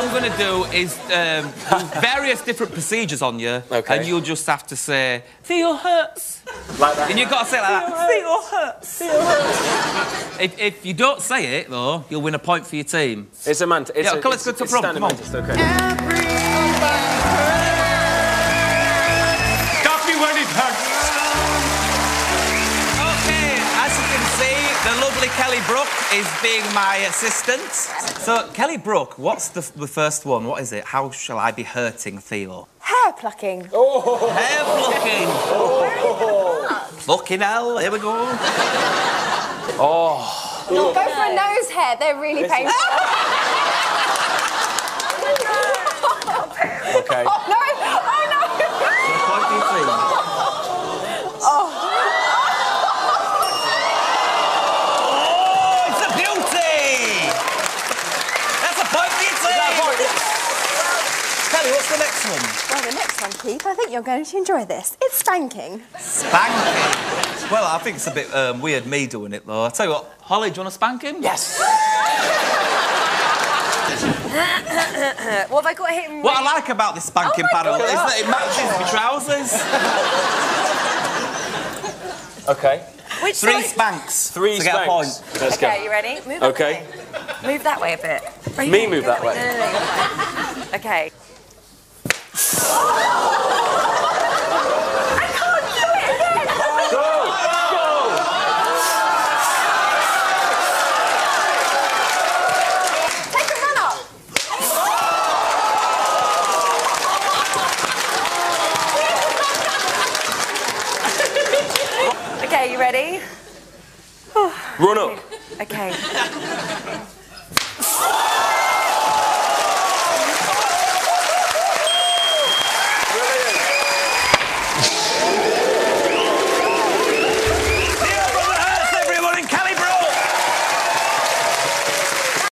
I'm going to do is um, various different procedures on you, Okay. and you'll just have to say, Theo hurts. Like that. And you've got to say it like that. Theo hurts. If, if you don't say it, though, you'll win a point for your team. It's a mant. It's Yeah, a, come, it's, let's go to it's prom, standard come on. Okay. Got Kelly Brook is being my assistant. So, Kelly Brook, what's the, the first one? What is it? How shall I be hurting Theo? Hair plucking. Oh. Hair plucking. Oh. Plucking hell, here we go. Go for a nose hair. They're really painful. Okay. no! Oh no! Point for your team. Oh, it's a beauty! That's a point for your team! Kelly, what's the next one? Well, the next one, Keith, I think you're going to enjoy this. It's spanking. Spanking. Well, I think it's a bit um, weird me doing it though. I tell you what, Holly, do you want to spank him? Yes. What have I got him? What I like about this spanking Oh paddle is that it matches my trousers. Okay. Which Three side? spanks. Three to get a point. Let's Okay, go. you ready? Move Okay. that. Move that way a bit. Right, Me move that way. Okay. Okay, you ready? Run up. Okay.